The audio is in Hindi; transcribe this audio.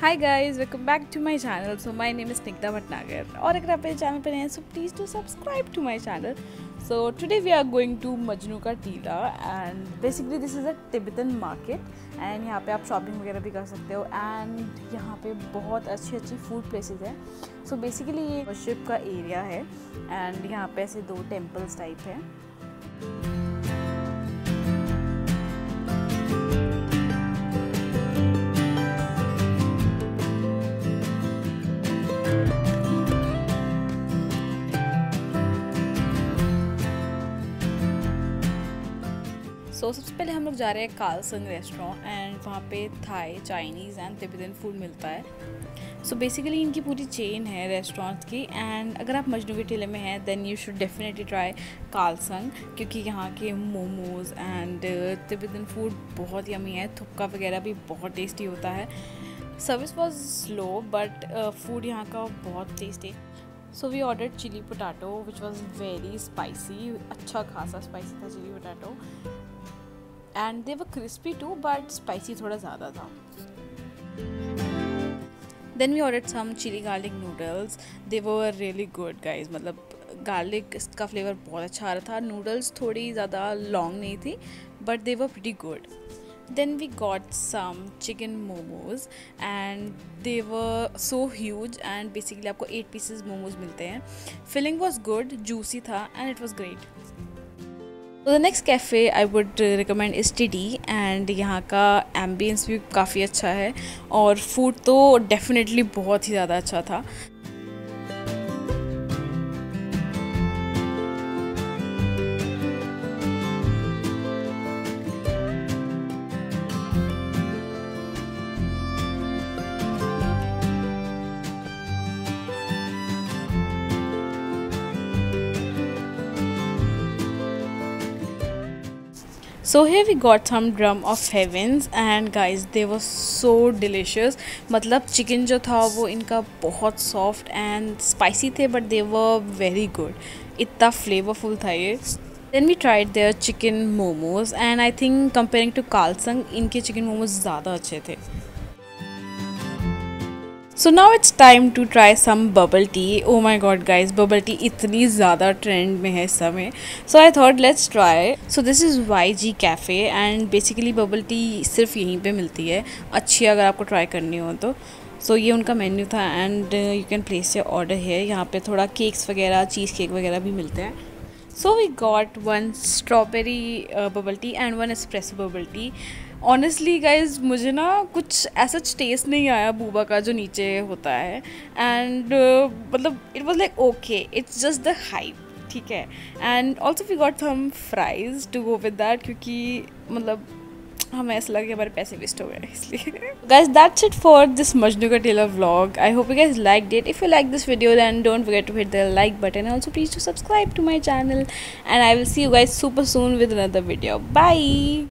Hi guys welcome back to my channel so my name is Nikita Bhatnagar और अगर आप मेरे चैनल पर नए हैं so please to subscribe to my channel so today we are going to Majnu ka Tila and basically this is a Tibetan market and यहाँ पे आप शॉपिंग वगैरह भी कर सकते हो एंड यहाँ पे बहुत अच्छी अच्छी फ़ूड प्लेसेस हैं. सो बेसिकली ये वर्शिप का एरिया है एंड यहाँ पे ऐसे दो टेम्पल्स टाइप हैं. सो so, सबसे पहले हम लोग जा रहे हैं कालसंग रेस्टोरेंट एंड वहाँ पे Thai Chinese and Tibetan food मिलता है। सो so बेसिकली इनकी पूरी चेन है रेस्टोरेंट्स की एंड अगर आप मजनू के टीले में हैं then you should definitely try Kalsang क्योंकि यहाँ के मोमोज़ एंड तिब्बतन फ़ूड बहुत यमी है। थुक्का वगैरह भी बहुत टेस्टी होता है। Service was slow but food यहाँ का बहुत tasty so we order chilli potato which was very spicy अच्छा खासा स्पाइसी था chilli potato and they were crispy too but spicy थोड़ा ज़्यादा था। Then we order some chilli garlic noodles they were really good guys मतलब गार्लिक का फ्लेवर बहुत अच्छा आ रहा था। नूडल्स थोड़ी ज़्यादा लॉन्ग नहीं थी but they were pretty good then we got some chicken momos, and they were so huge, and basically आपको 8 pieces momos मिलते हैं। Filling was good, juicy था, and it was great. तो the next cafe I would recommend is T D and यहाँ का एम्बियंस भी काफ़ी अच्छा है, और फ़ूड तो डेफिनेटली बहुत ही ज़्यादा अच्छा था। सो है we got some drum of heavens and guys they was so delicious मतलब चिकन जो था वो इनका बहुत सॉफ्ट एंड स्पाइसी थे but they were very good इतना फ्लेवरफुल था ये then we tried their chicken momos and I think comparing to Kalsang इनके चिकन मोमोज ज़्यादा अच्छे थे so now it's time to try some bubble tea oh my God guys bubble tea इतनी ज़्यादा ट्रेंड में है इस समय so I thought let's try so this is Y G cafe and basically bubble tea सिर्फ़ यहीं पे मिलती है। अच्छी अगर आपको ट्राई करनी हो तो। सो so, ये उनका मेन्यू था and you can place your order है यहाँ पे थोड़ा केक्स वगैरह चीज़ केक वगैरह भी मिलते हैं। So we got one strawberry bubble tea and one espresso bubble tea honestly guys मुझे ना कुछ ऐसा टेस्ट नहीं आया बूबा का जो नीचे होता है। एंड uh, मतलब it was like okay it's just the hype ठीक है? And also we got some fries to go with that क्योंकि मतलब हमें ऐसा लगा कि हमारे पैसे वेस्ट हो गए इसलिए। Guys that's it for this Majnu ka Tila vlog I hope you guys like that if you like this video then don't forget to hit the like button also please to subscribe to my channel and I will see you guys super soon with another video bye